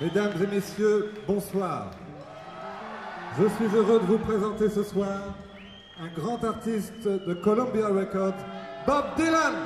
Mesdames et messieurs, bonsoir. Je suis heureux de vous présenter ce soir un grand artiste de Columbia Records, Bob Dylan.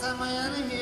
I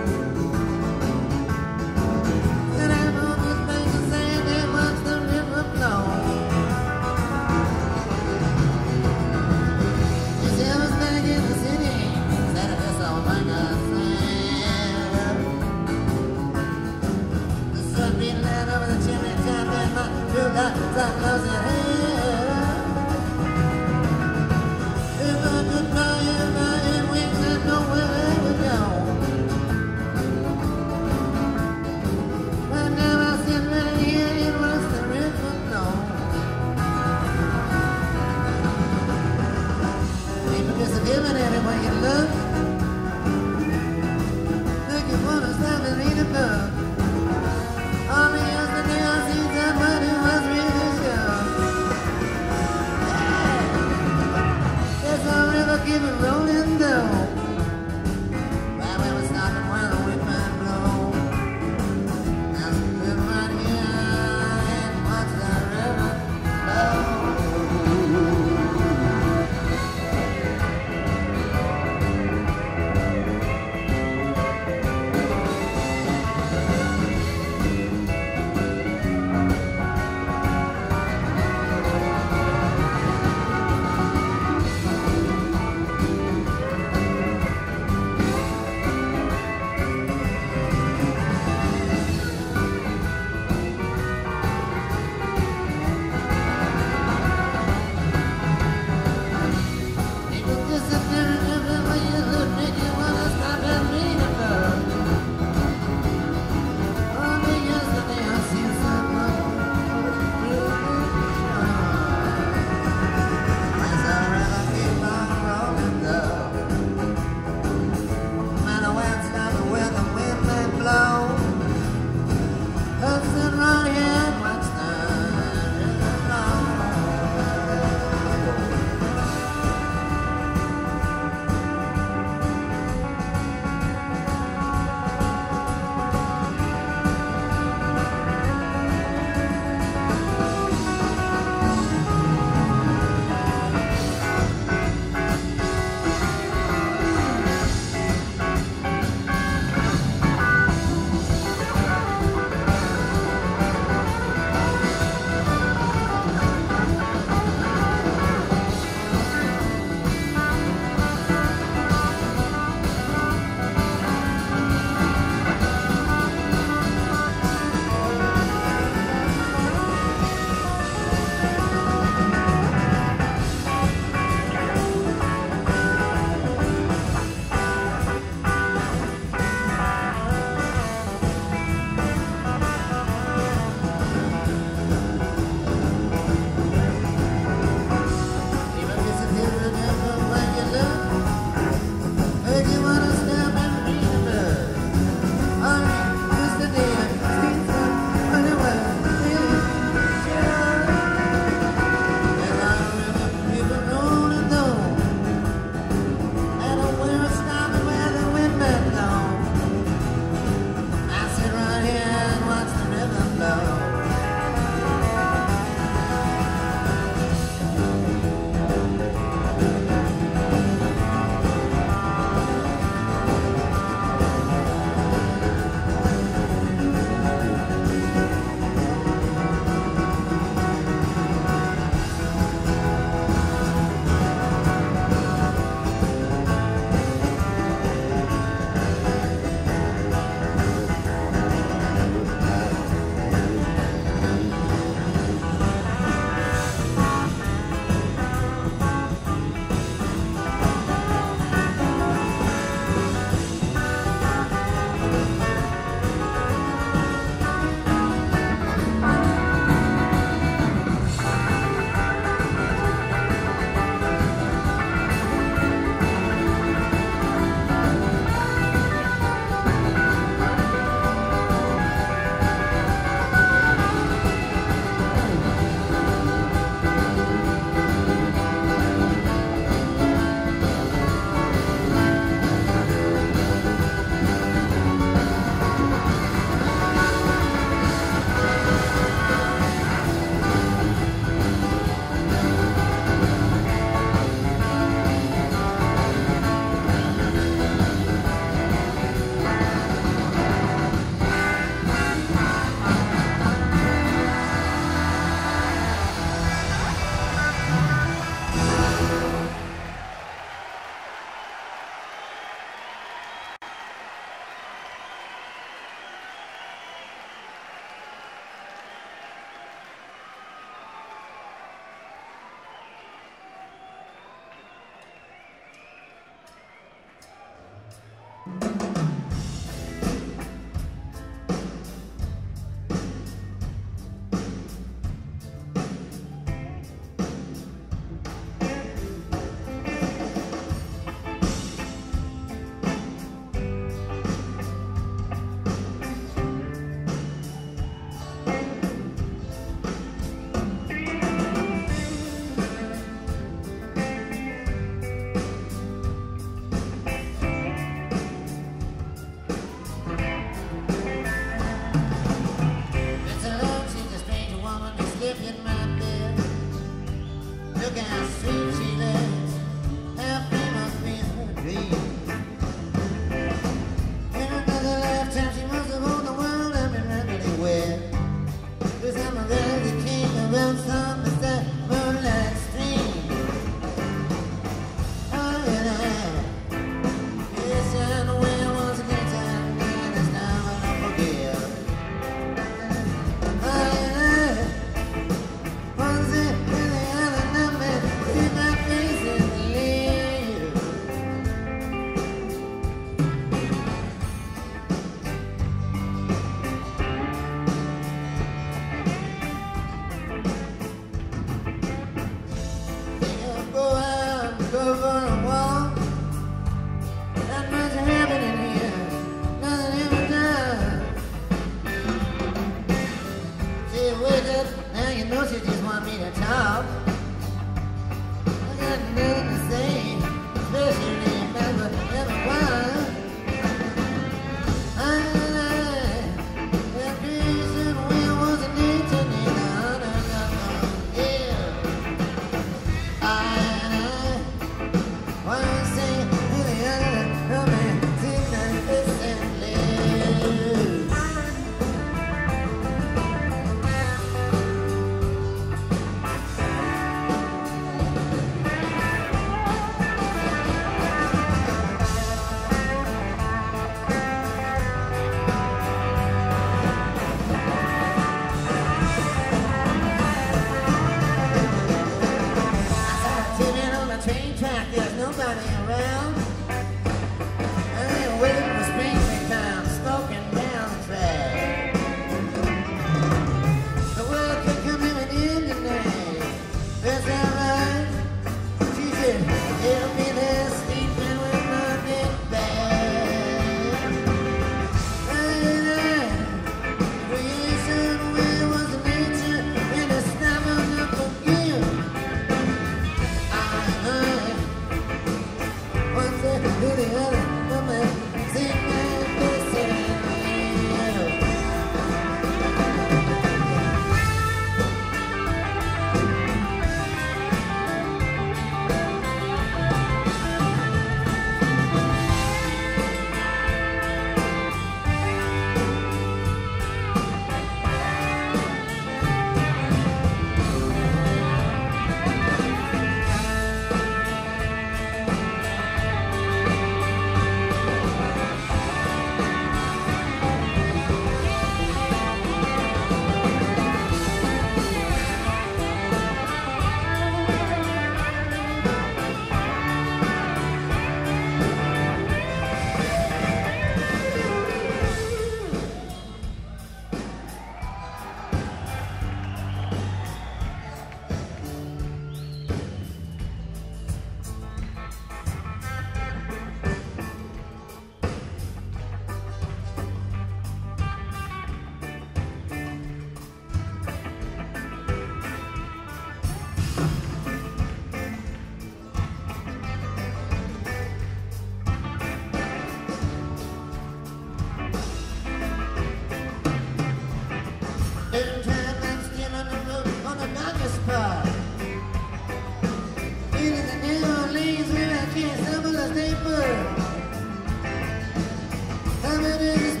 it is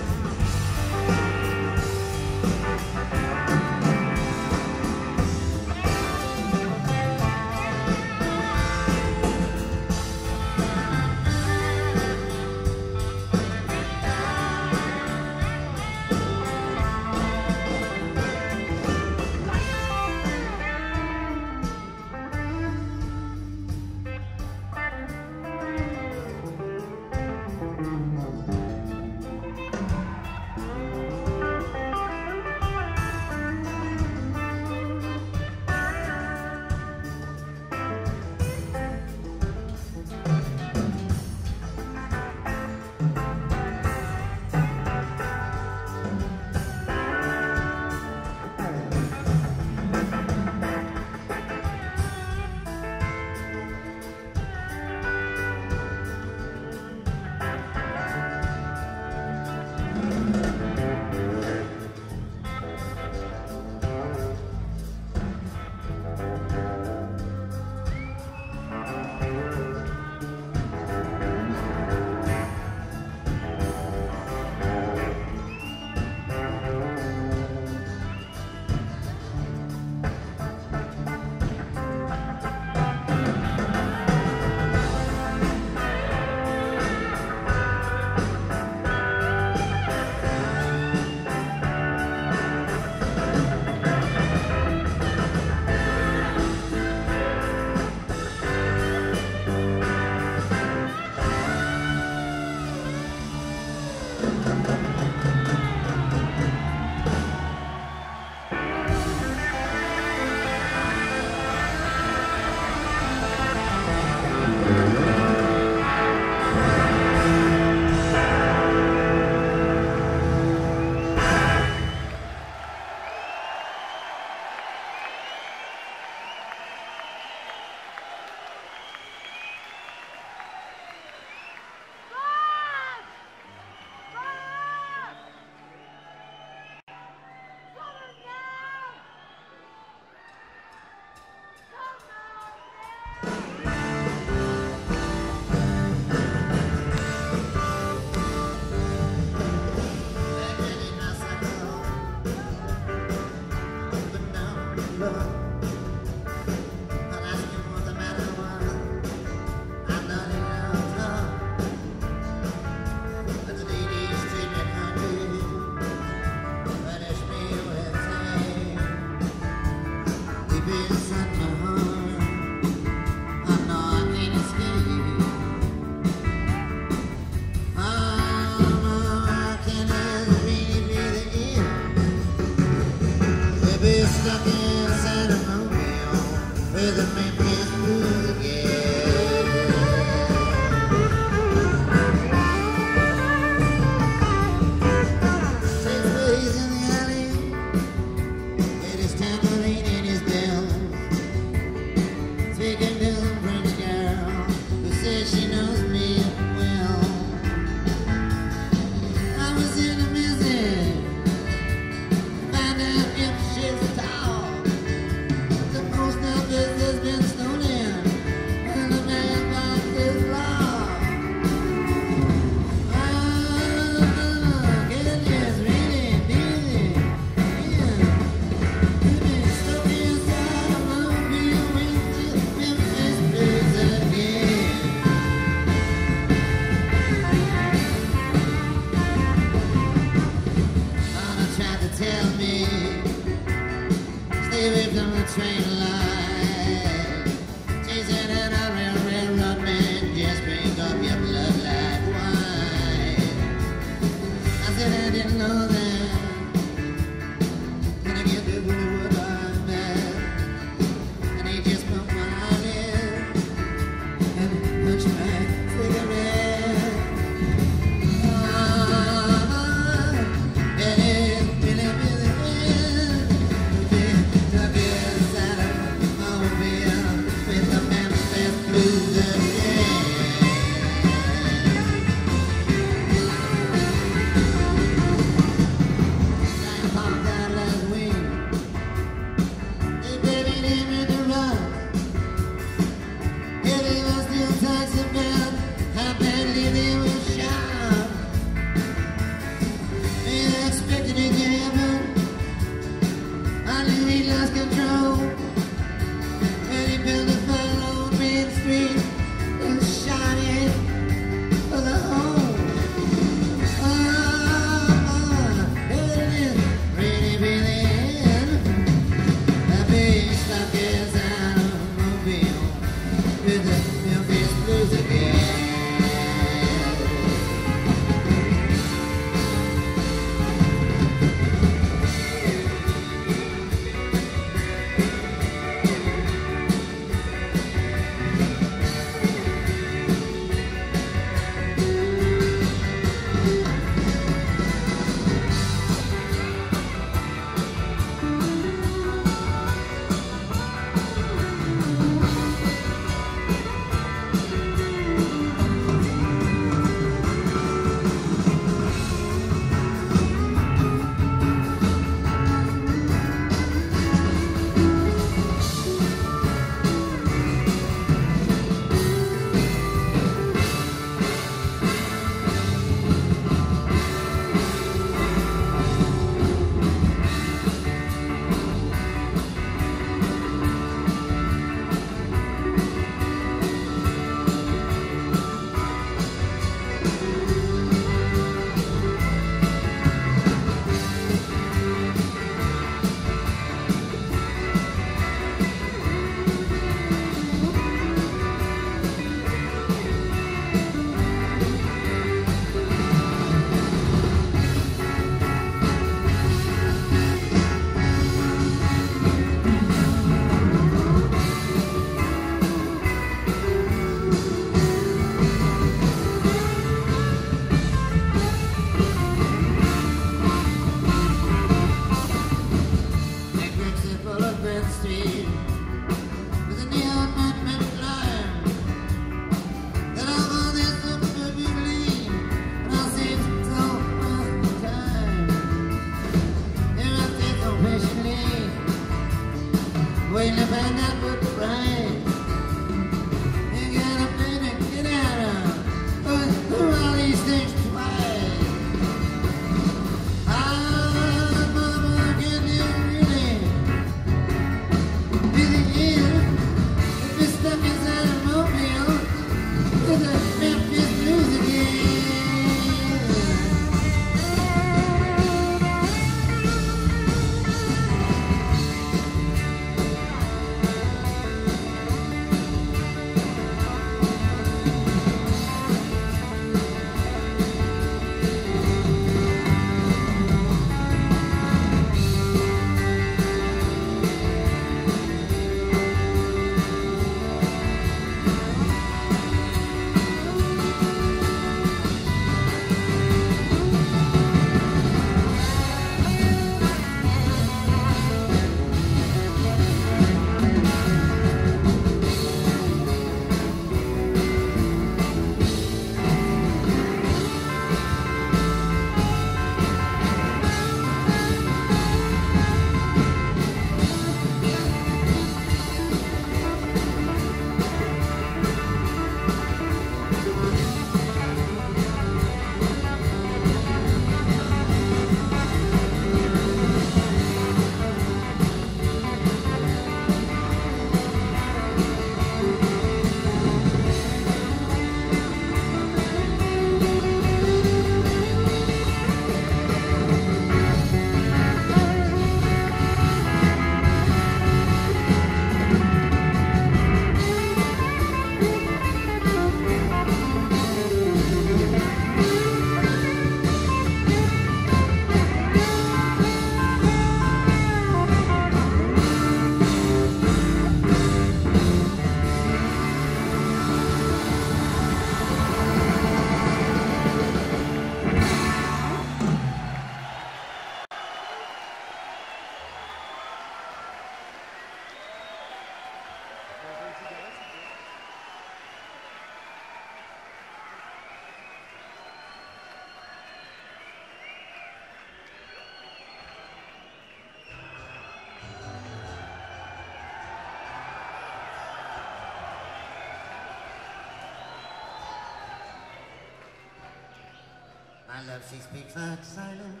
Love, she speaks like silence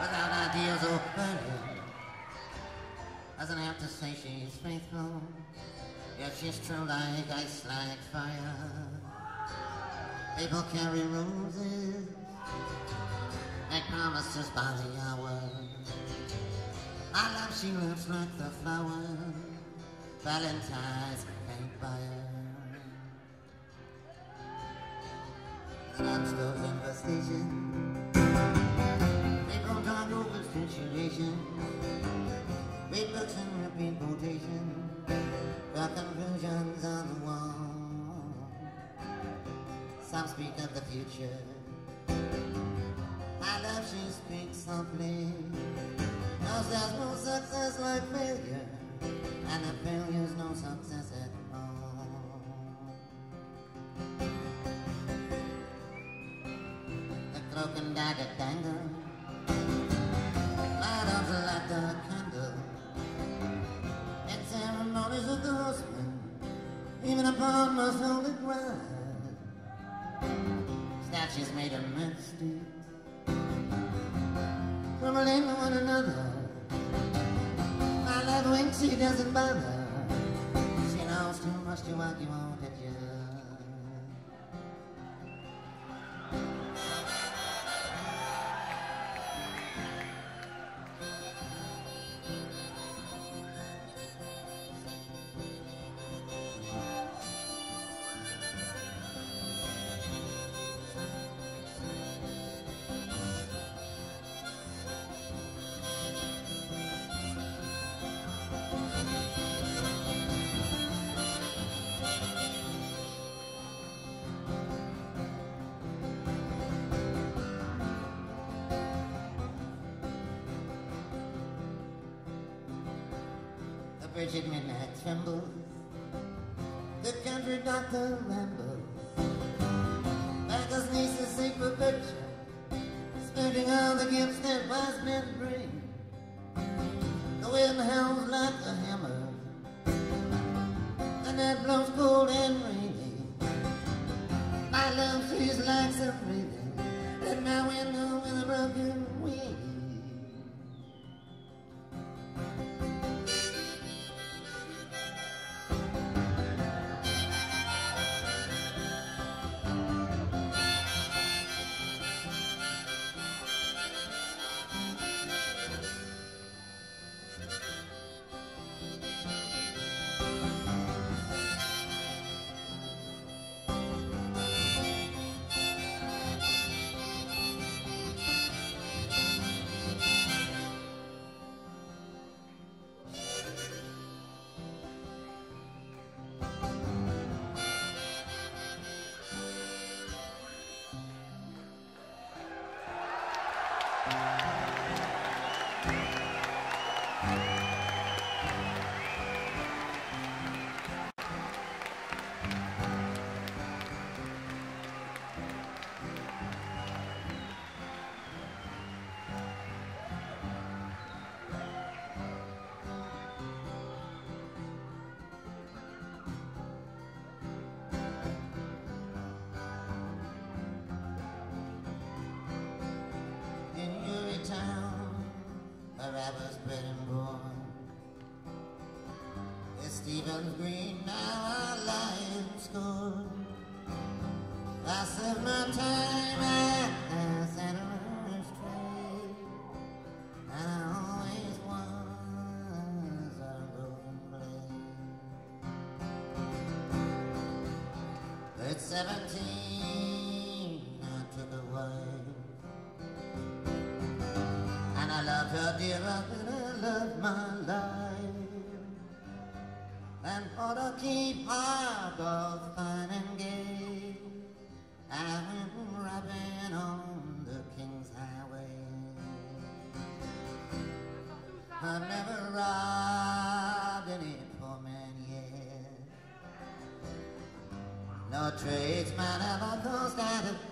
without ideas or values. Doesn't have to say she's faithful, yet she's true like ice, like fire. People carry roses, make promises by the hour. My love, she looks like the flower, Valentine's can't buy her. Drugstores and bus station. People talk over situation. Read books and repeat quotation. Draw conclusions on the wall. Some speak of the future. My love, she speaks softly. Cause there's no success like failure. And the failure's no success at all. And dagger dangle. Light up like a candle. In ceremonies of the husband, even upon most holy ground. Statues made of mystic, crumbling one another. My love winks, she doesn't bother. She knows too much to argue on to judge. At midnight trembles. The country doctor seventeen, I took a wife. And I loved her dearer than I loved my life. And for to keep her both fine and gay, I went robbing on the King's Highway. I've never No tradesman ever caused out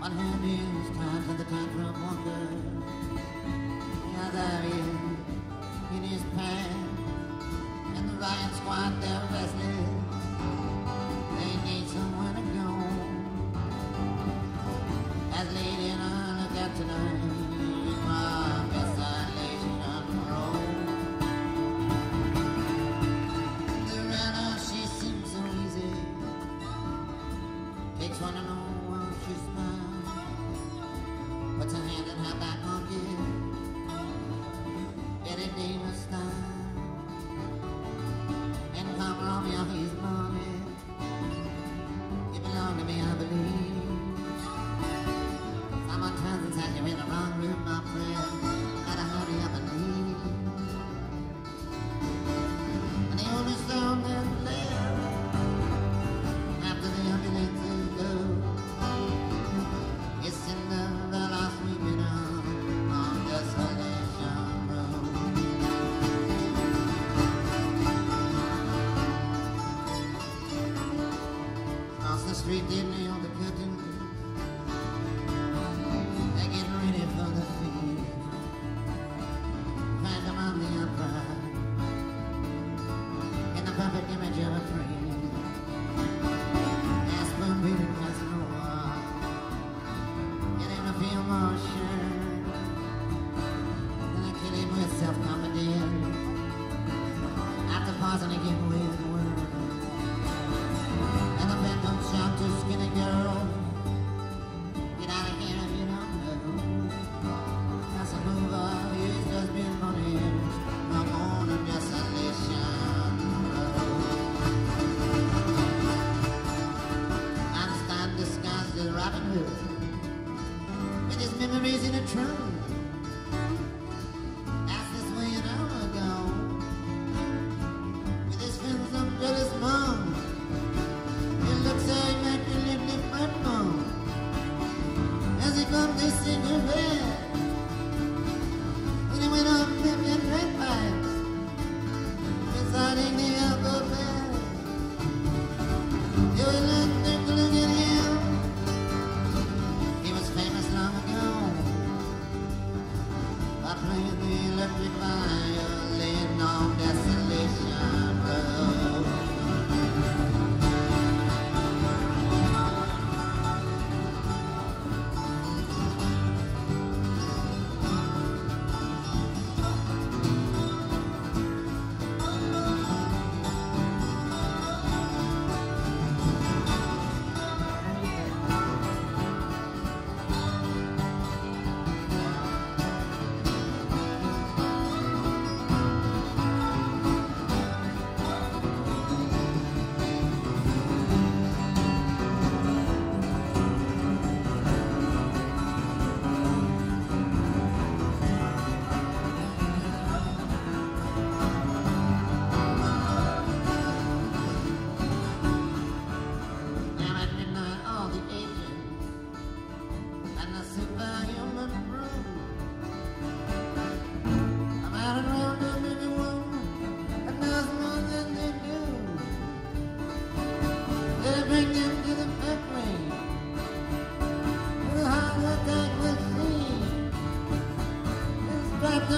One hand is times and the tightrope walker, the other is in his pants, and the riot squad they're restless.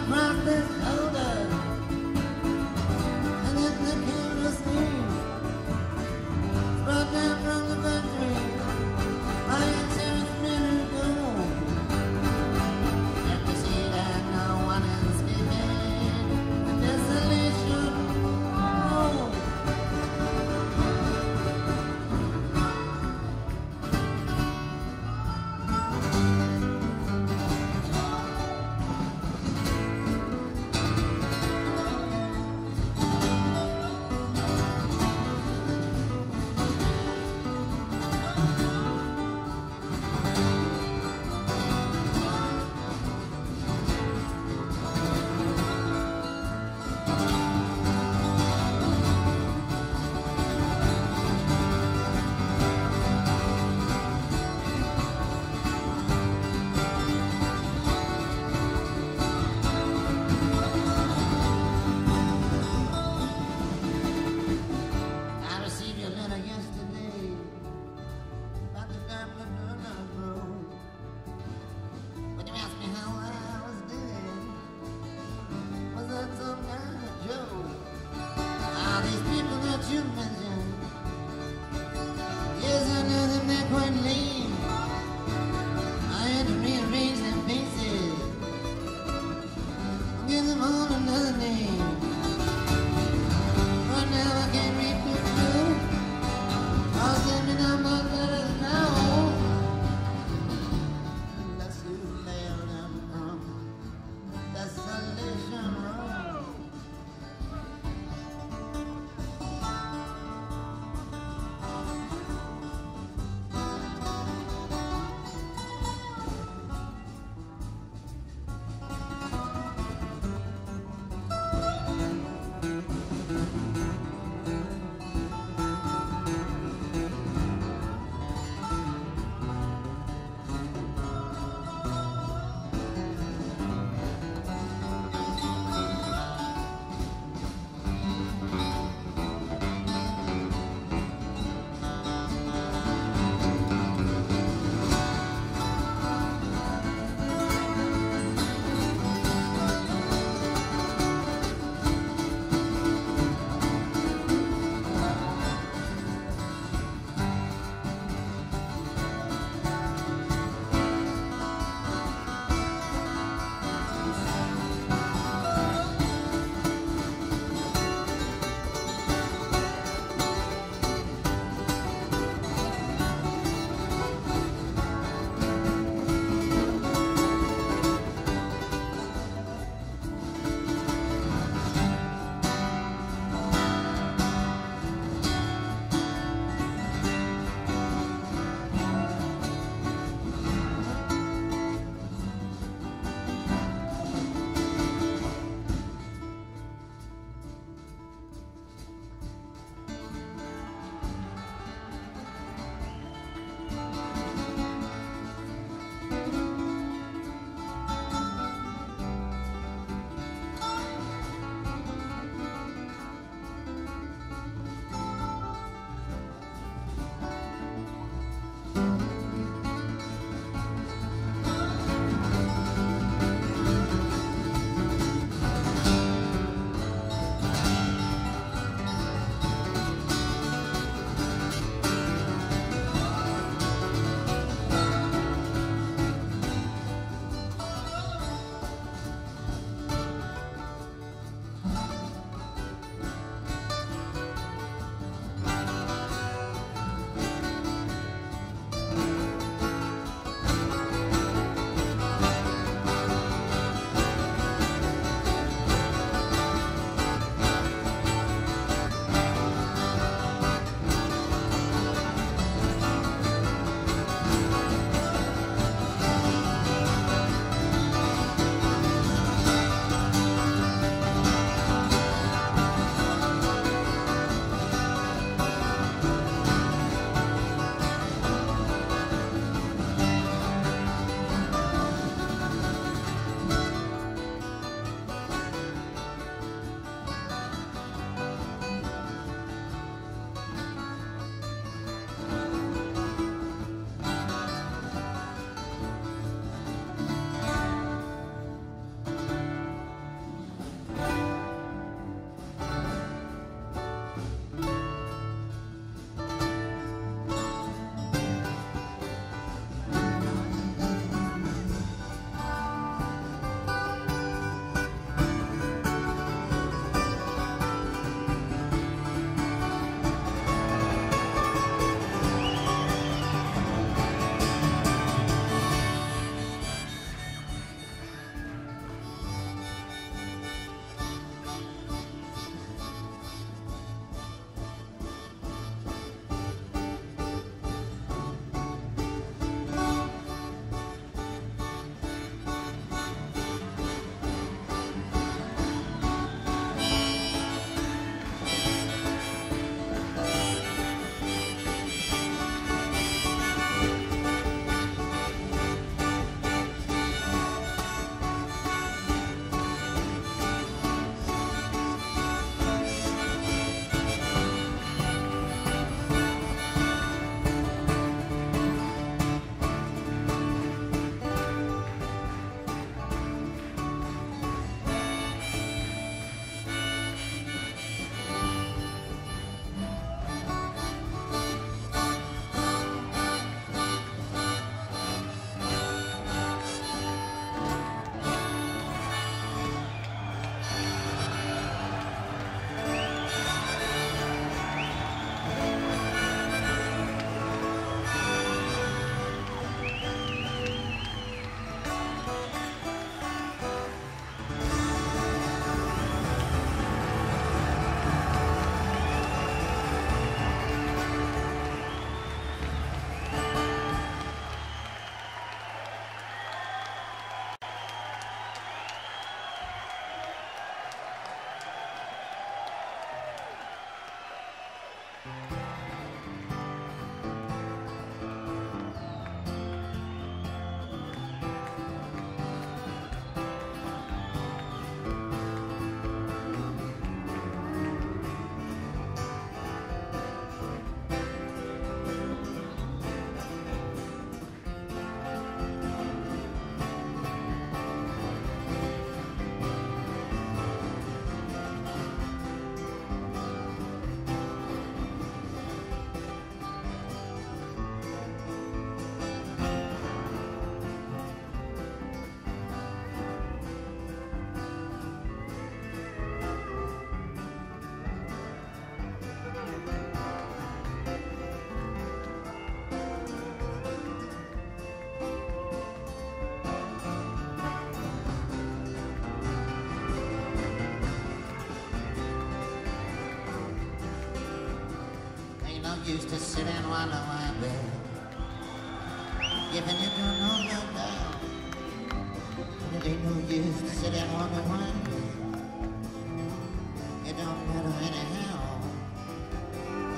the ground. used to sit and wonder why, babe. Giving you don't know no no. It ain't no use to sit and wonder why, babe. It don't matter anyhow.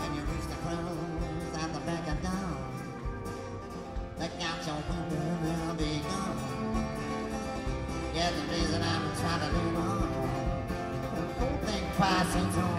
When you reach the crumbs at the back of dawn. look out your window and will be gone. Yeah, the reason I'm trying to live on. The whole thing twice and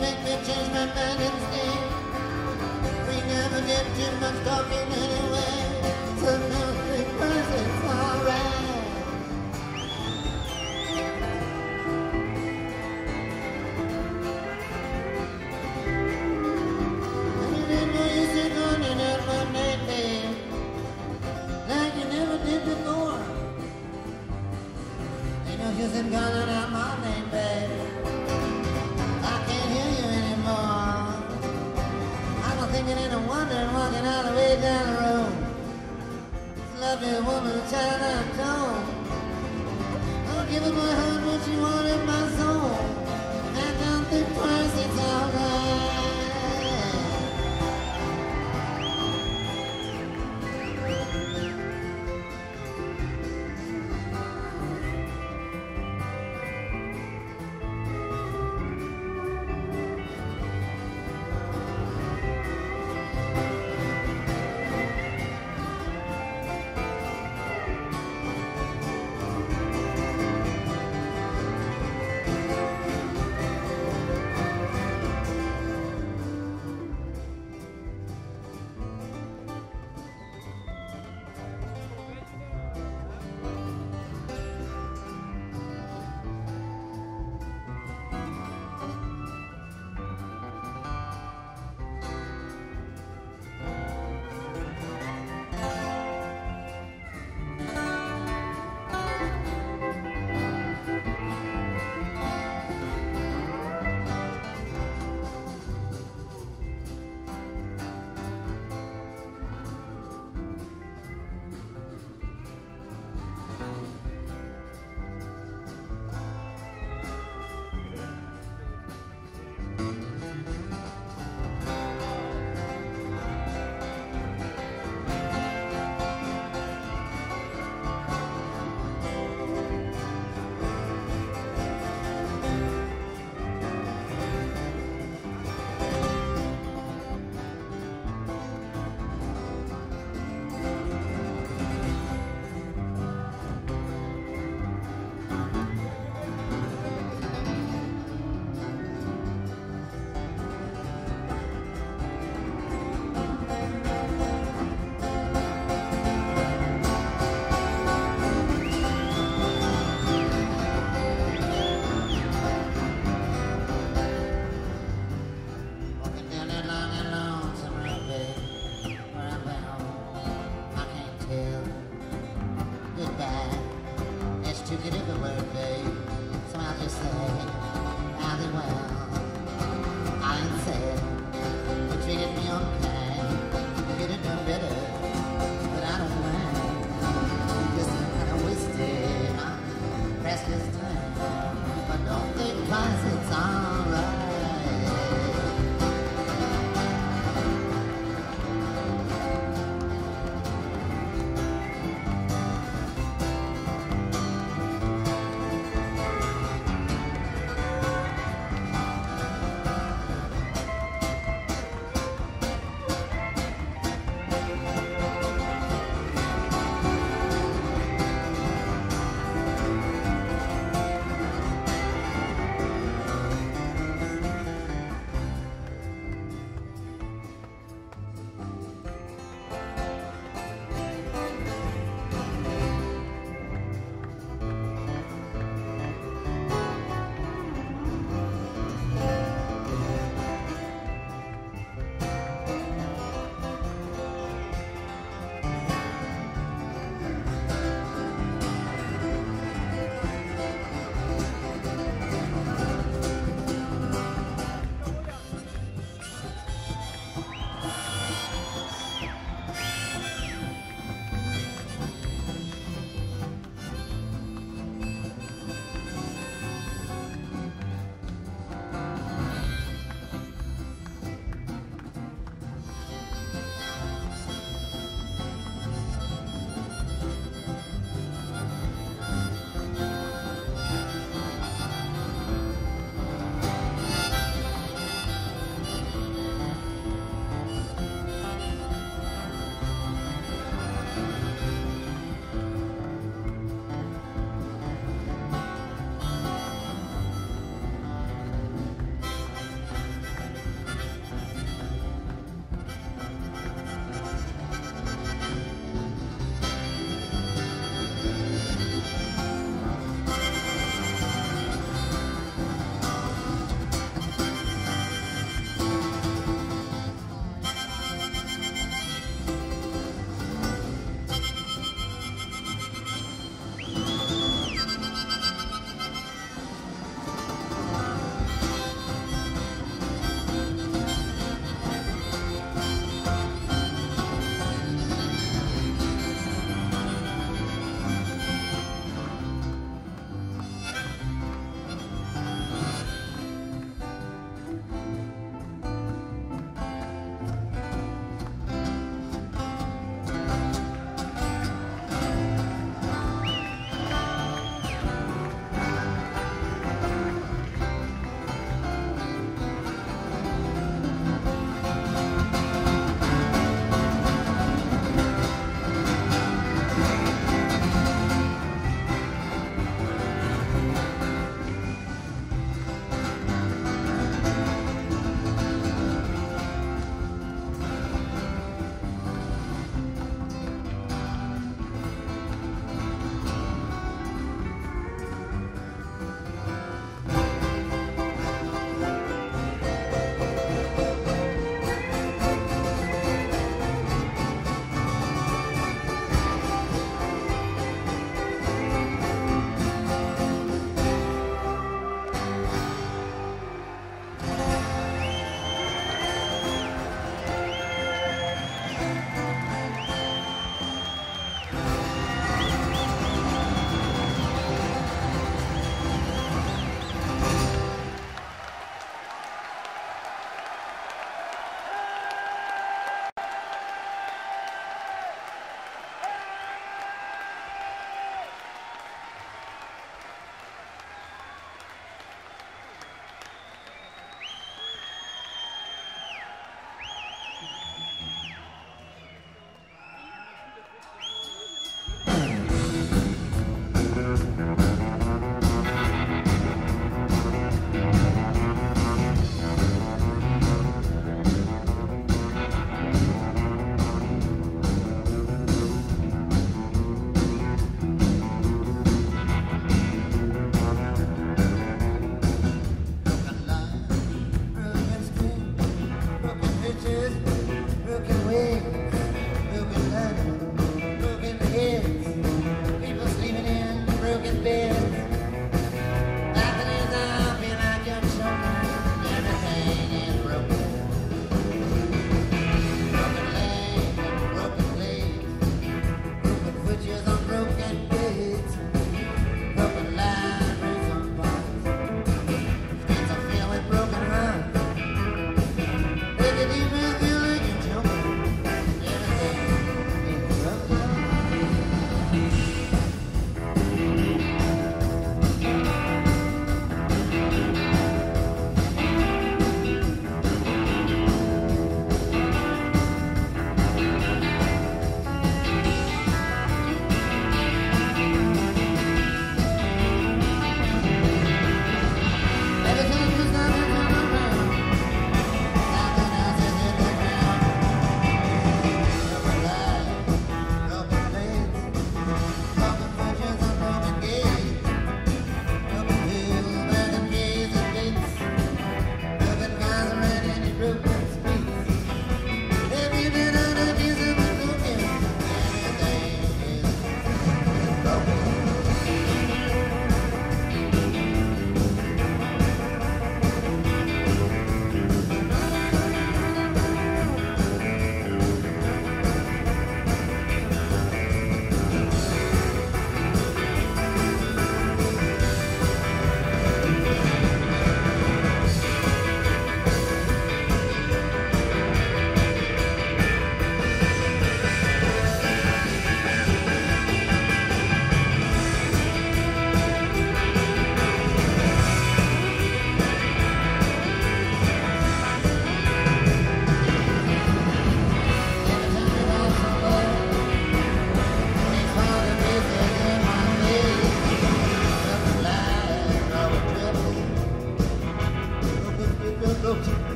make me change my mind and stay. We never did too much talking anyway.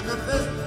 and the first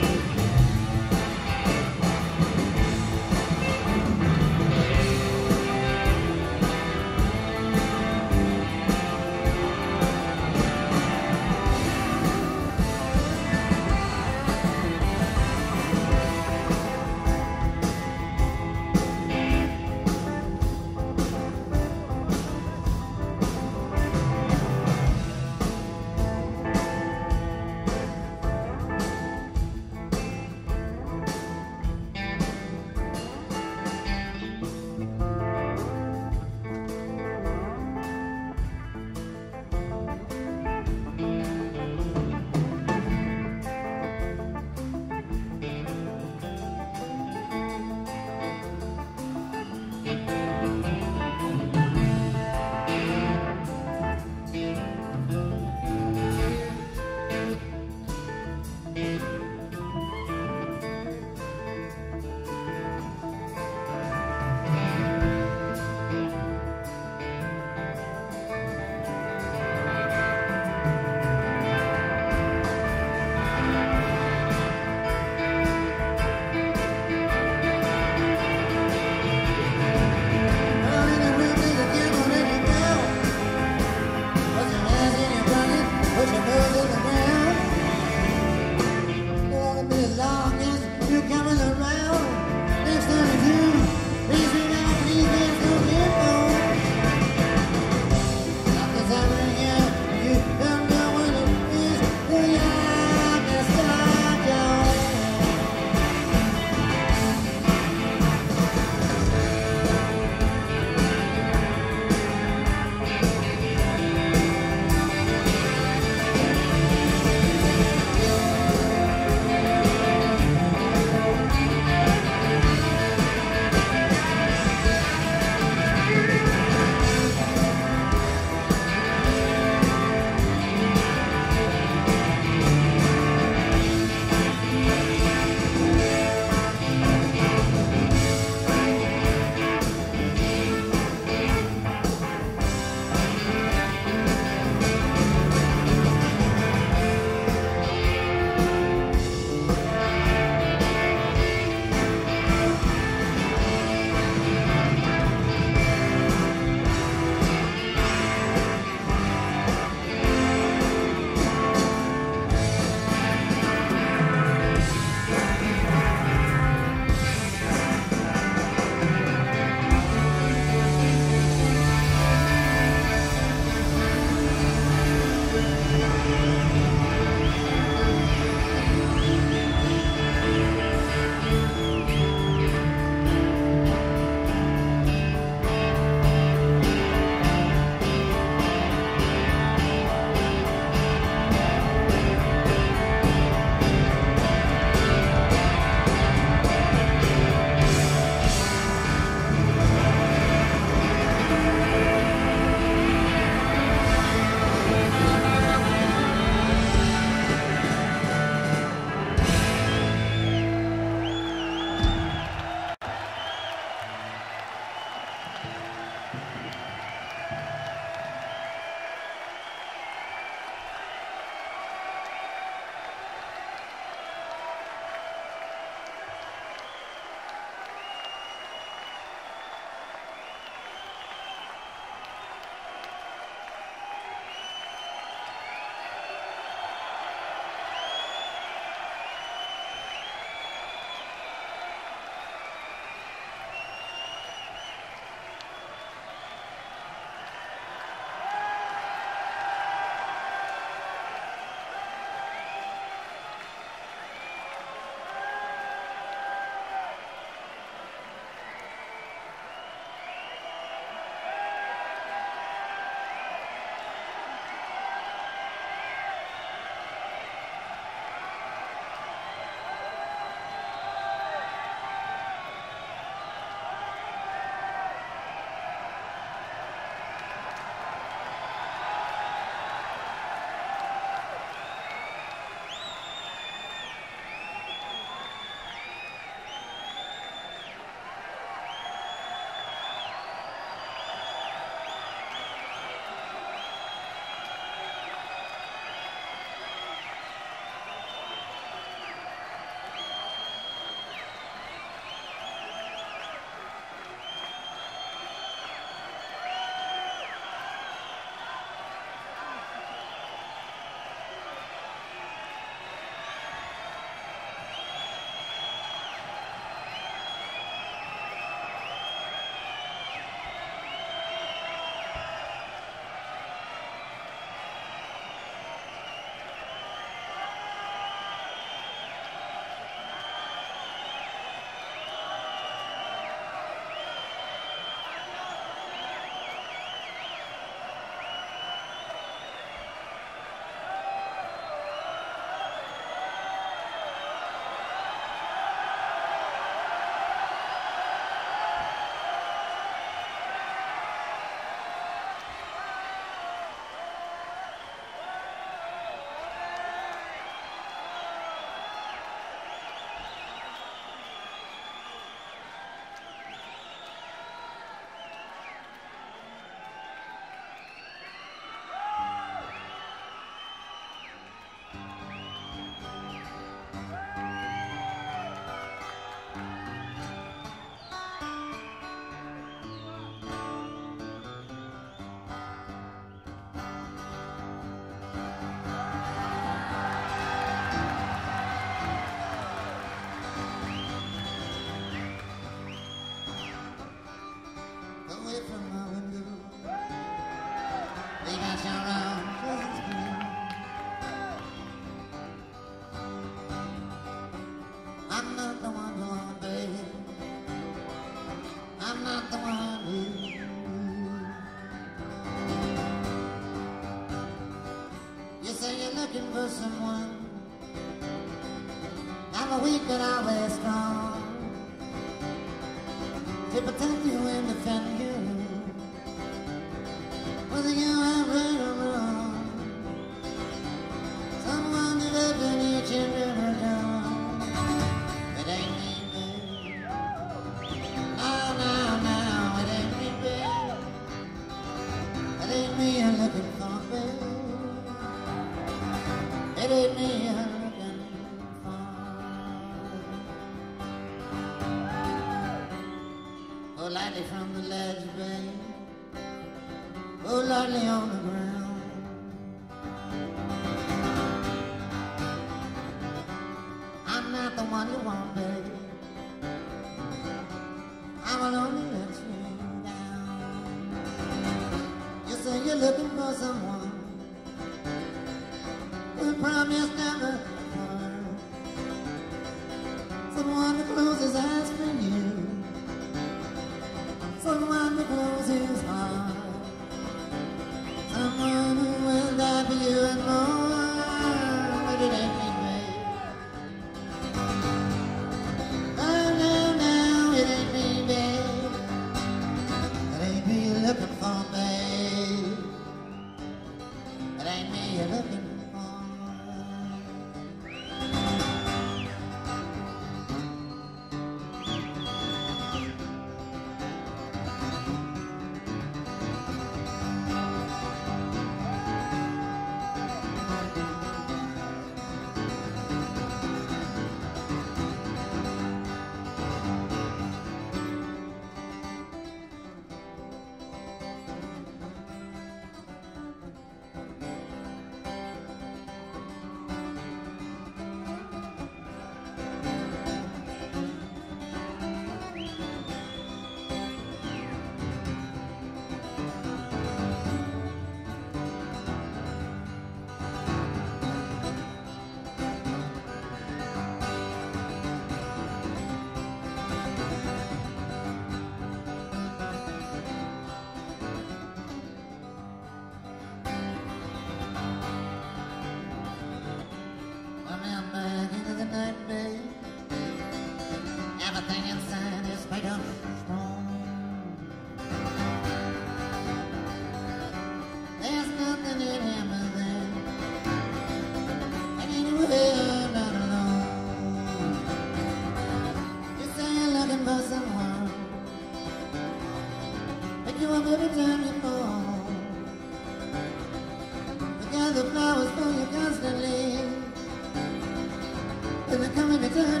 When they come